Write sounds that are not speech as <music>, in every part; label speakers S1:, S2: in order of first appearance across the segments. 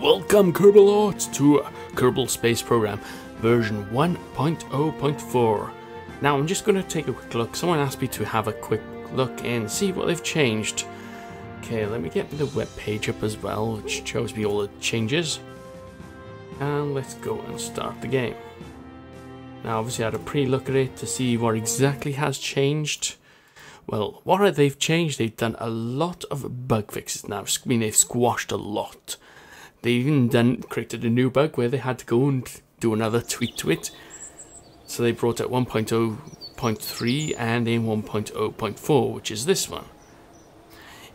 S1: Welcome Kerbal to Kerbal Space Program version 1.0.4. Now I'm just going to take a quick look. Someone asked me to have a quick look and see what they've changed. Okay, let me get the web page up as well, which shows me all the changes. And let's go and start the game. Now obviously I had a pre-look at it to see what exactly has changed. Well, what they've changed? They've done a lot of bug fixes now. I mean, they've squashed a lot. They even done created a new bug where they had to go and do another tweak to it. So they brought out 1.0.3 and then 1.0.4, which is this one.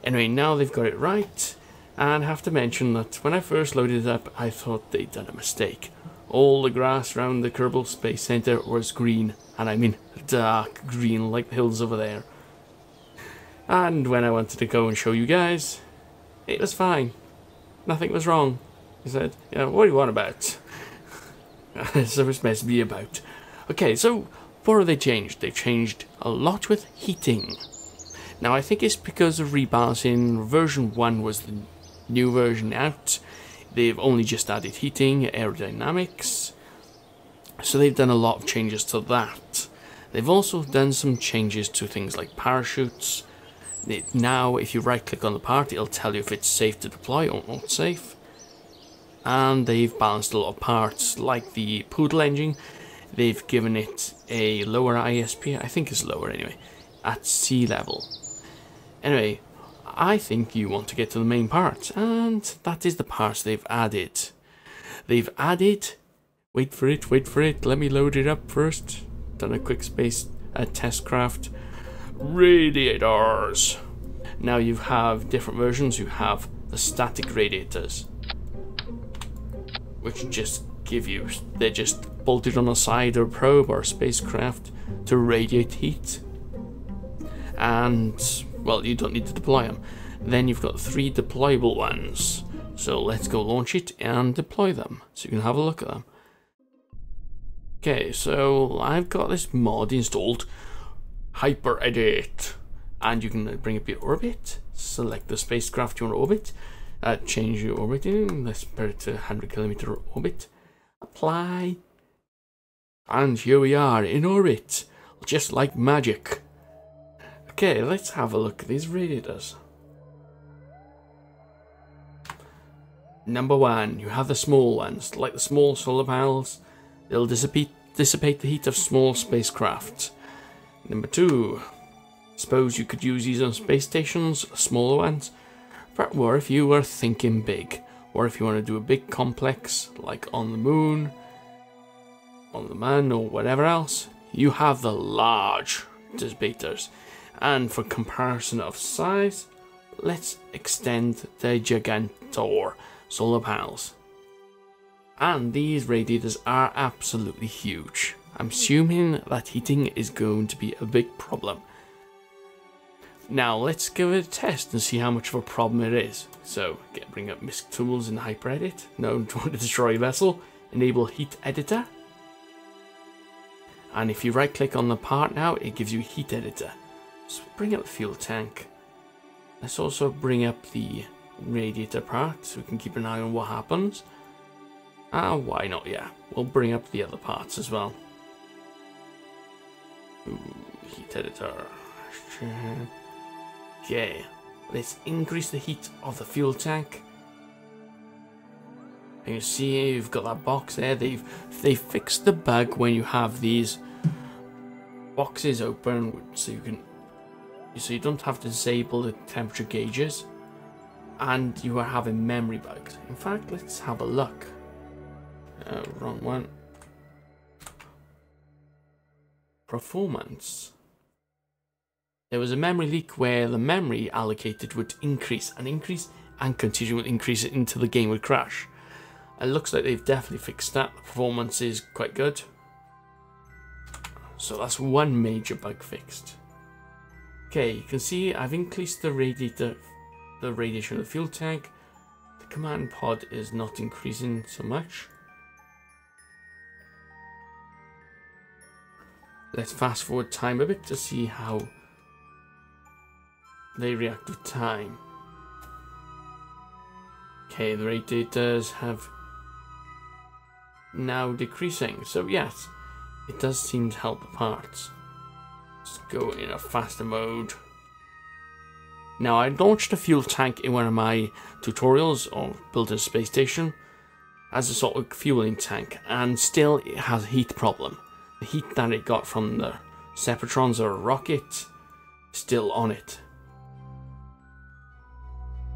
S1: Anyway, now they've got it right. And I have to mention that when I first loaded it up, I thought they'd done a mistake. All the grass around the Kerbal Space Center was green, and I mean dark green like the hills over there. And when I wanted to go and show you guys, it was fine. Nothing was wrong. He said, know, what do you want about? <laughs> so it's to be about. Okay, so what have they changed? They've changed a lot with heating. Now I think it's because of rebalancing. Version 1 was the new version out. They've only just added heating, aerodynamics. So they've done a lot of changes to that. They've also done some changes to things like parachutes, it, now, if you right click on the part, it'll tell you if it's safe to deploy or not safe. And they've balanced a lot of parts, like the Poodle engine. They've given it a lower ISP, I think it's lower anyway, at sea level. Anyway, I think you want to get to the main part, and that is the parts they've added. They've added, wait for it, wait for it, let me load it up first. Done a quick space a test craft radiators. Now you have different versions. You have the static radiators, which just give you, they're just bolted on the side a probe or a spacecraft to radiate heat. And, well, you don't need to deploy them. Then you've got three deployable ones. So let's go launch it and deploy them so you can have a look at them. Okay, so I've got this mod installed hyper edit and you can bring up your orbit select the spacecraft you want to orbit uh, change your orbiting let's put it to 100 kilometer orbit apply and here we are in orbit just like magic. Okay let's have a look at these radiators. Number one you have the small ones like the small solar panels. They'll dissipate dissipate the heat of small spacecraft Number two, suppose you could use these on space stations, smaller ones, But or if you were thinking big, or if you want to do a big complex like on the moon, on the Mun, or whatever else, you have the large dissipators. And for comparison of size, let's extend the Gigantor solar panels. And these radiators are absolutely huge. I'm assuming that heating is going to be a big problem. Now let's give it a test and see how much of a problem it is. So get bring up MISC tools in HyperEdit. No, don't <laughs> destroy vessel. Enable heat editor. And if you right click on the part now, it gives you heat editor. So bring up the fuel tank. Let's also bring up the radiator part so we can keep an eye on what happens. Ah, why not? Yeah, we'll bring up the other parts as well. Ooh, heat editor. Okay, let's increase the heat of the fuel tank. And you see you've got that box there. They've they fixed the bug when you have these boxes open so you can so you don't have to disable the temperature gauges and you are having memory bugs. In fact, let's have a look. Uh, wrong one. Performance. There was a memory leak where the memory allocated would increase and increase and continue to increase it until the game would crash. It looks like they've definitely fixed that. The performance is quite good. So that's one major bug fixed. Okay, you can see I've increased the radiator, the radiation of the fuel tank. The command pod is not increasing so much. Let's fast forward time a bit to see how they react with time. Okay, the radiators have now decreasing. So yes, it does seem to help the parts. Let's go in a faster mode. Now I launched a fuel tank in one of my tutorials on building a space station as a sort of fueling tank and still it has a heat problem. The heat that it got from the Separatrons or rocket still on it.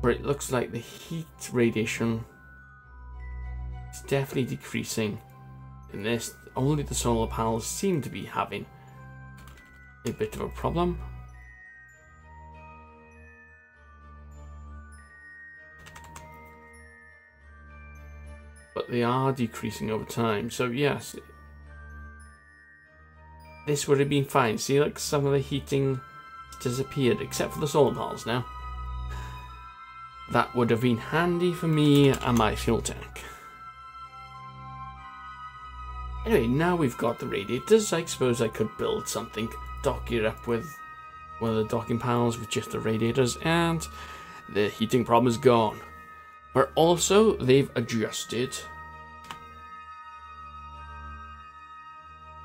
S1: But it looks like the heat radiation is definitely decreasing in this. Only the solar panels seem to be having a bit of a problem. But they are decreasing over time, so yes, this would have been fine. See, like some of the heating disappeared, except for the solar panels now. That would have been handy for me and my fuel tank. Anyway, now we've got the radiators, I suppose I could build something, dock it up with one of the docking panels with just the radiators, and the heating problem is gone. But also, they've adjusted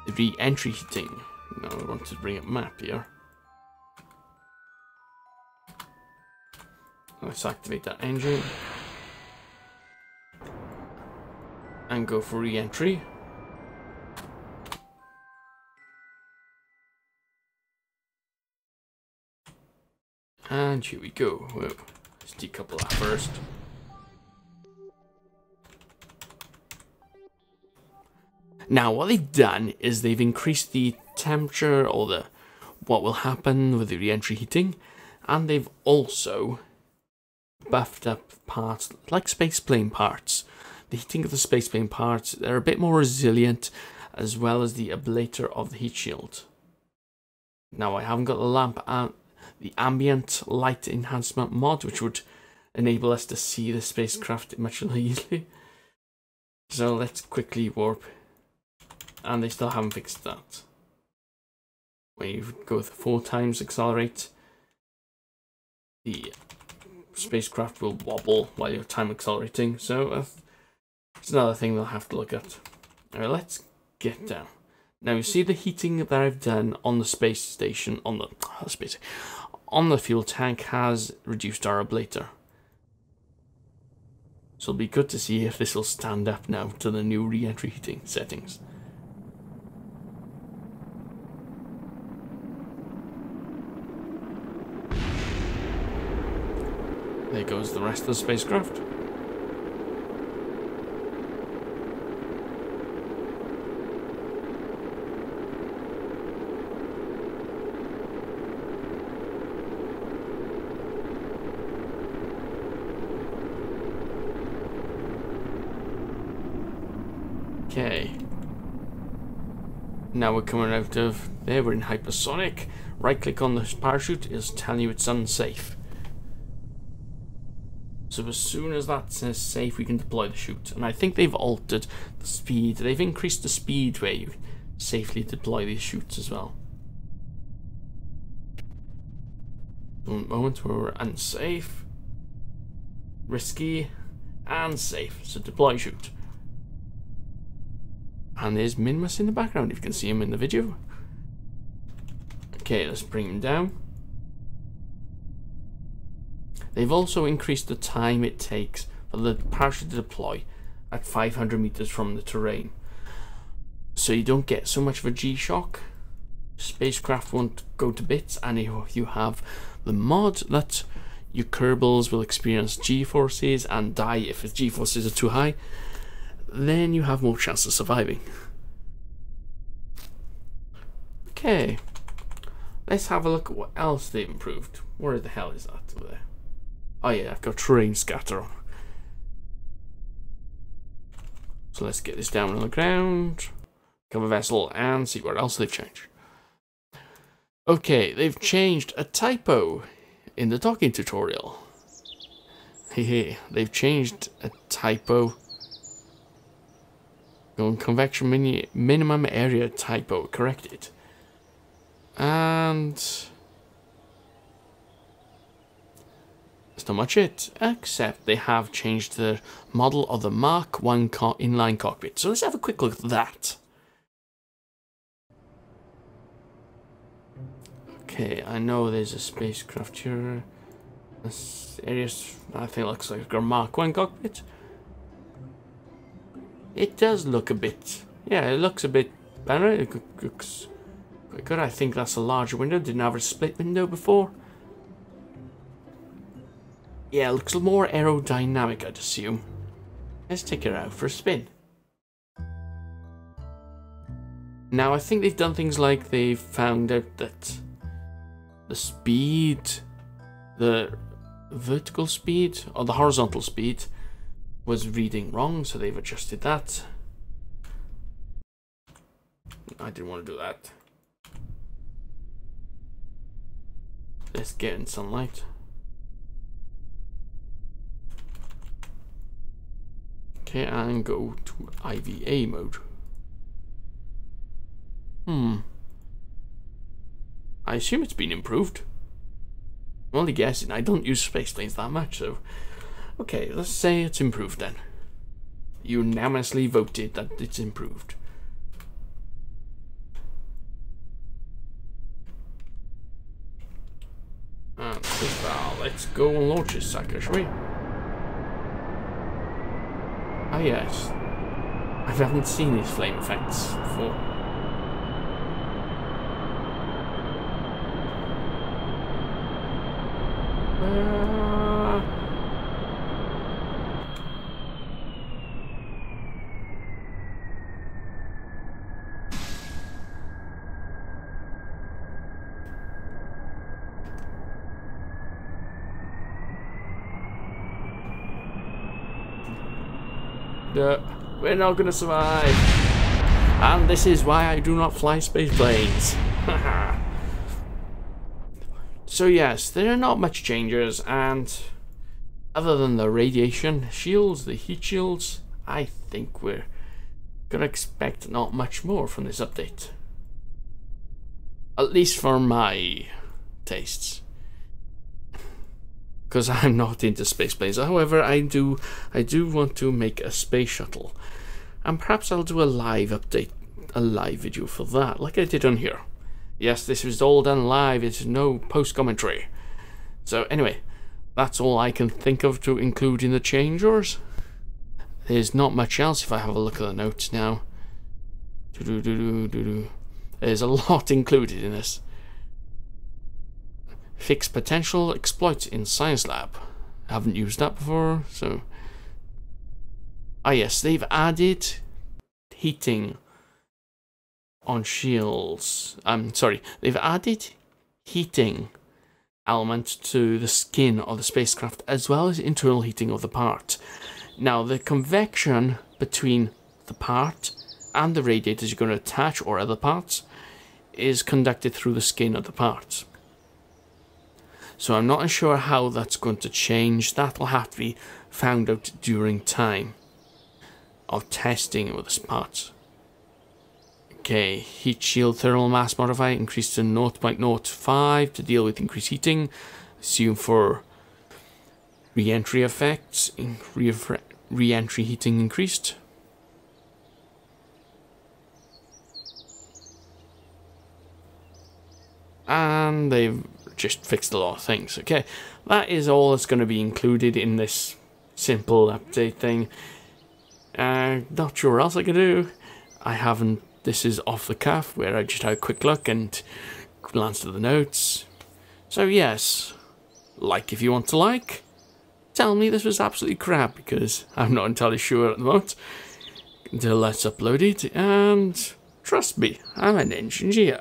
S1: the re-entry heating. Now I want to bring up map here. Let's activate that engine. And go for re-entry. And here we go. Let's decouple that first. Now, what they've done is they've increased the temperature or the what will happen with the re-entry heating, and they've also buffed up parts like spaceplane parts. The heating of the spaceplane parts, they're a bit more resilient, as well as the ablator of the heat shield. Now, I haven't got the lamp and the ambient light enhancement mod, which would enable us to see the spacecraft much <laughs> more easily. So let's quickly warp. And they still haven't fixed that. When you go with four times accelerate, the spacecraft will wobble while you're time accelerating. So uh, it's another thing they'll have to look at. Alright, let's get down. Now you see the heating that I've done on the space station, on the oh, space, on the fuel tank has reduced our ablator. So it'll be good to see if this will stand up now to the new re-entry heating settings. There goes the rest of the spacecraft. Okay. Now we're coming out of there, we're in hypersonic. Right click on the parachute is telling you it's unsafe. So as soon as that says uh, safe, we can deploy the chute. And I think they've altered the speed. They've increased the speed where you safely deploy these chutes as well. One moment where we're unsafe, risky, and safe. So deploy chute. And there's Minmus in the background, if you can see him in the video. Okay, let's bring him down. They've also increased the time it takes for the parachute to deploy at 500 meters from the terrain. So you don't get so much of a G-shock. Spacecraft won't go to bits and you have the mod that your Kerbals will experience G-forces and die if its G-forces are too high then you have more chance of surviving. Okay. Let's have a look at what else they've improved. Where the hell is that over there? Oh yeah, I've got terrain scatter on. So let's get this down on the ground, cover vessel, and see what else they've changed. Okay, they've changed a typo in the docking tutorial. Hey, they've changed a typo Going convection mini minimum area typo corrected. And pretty much it, except they have changed the model of the Mark 1 co inline cockpit. So let's have a quick look at that. Okay, I know there's a spacecraft here. This area, I think, looks like a Mark 1 cockpit. It does look a bit, yeah, it looks a bit better. It looks quite good. I think that's a larger window. Didn't have a split window before. Yeah, looks more aerodynamic, I'd assume. Let's take it out for a spin. Now, I think they've done things like they've found out that the speed, the vertical speed, or the horizontal speed, was reading wrong, so they've adjusted that. I didn't want to do that. Let's get in sunlight. Okay, and go to IVA mode. Hmm. I assume it's been improved. I'm only guessing. I don't use space planes that much, so... Okay, let's say it's improved then. Unanimously voted that it's improved. And let's go and launch this sucker, shall we? Oh yes. I haven't seen these flame effects before. Uh... we're not gonna survive. And this is why I do not fly space planes. <laughs> so yes, there are not much changes and other than the radiation shields, the heat shields, I think we're gonna expect not much more from this update. At least for my tastes because <laughs> I'm not into space planes. However, I do I do want to make a space shuttle, and perhaps I'll do a live update, a live video for that, like I did on here. Yes, this is all done live. It's no post commentary. So anyway, that's all I can think of to include in the changers. There's not much else if I have a look at the notes now. There's a <laughs> lot included in this. Fix potential exploits in Science Lab. I haven't used that before, so... Ah yes, they've added heating on shields. I'm sorry, they've added heating element to the skin of the spacecraft as well as internal heating of the part. Now the convection between the part and the radiators you're going to attach or other parts is conducted through the skin of the parts. So I'm not sure how that's going to change. That'll have to be found out during time of testing with the parts. Okay, heat shield thermal mass modifier increased to 0.05 to deal with increased heating. Assume for re-entry effects, re-entry heating increased. And they've just fixed a lot of things. Okay, that is all that's going to be included in this simple update thing. Uh, not sure what else I can do. I haven't. This is off the cuff where I just had a quick look and glanced at the notes. So yes, like if you want to like. Tell me this was absolutely crap because I'm not entirely sure at the moment. Until let's and trust me, I'm an engineer.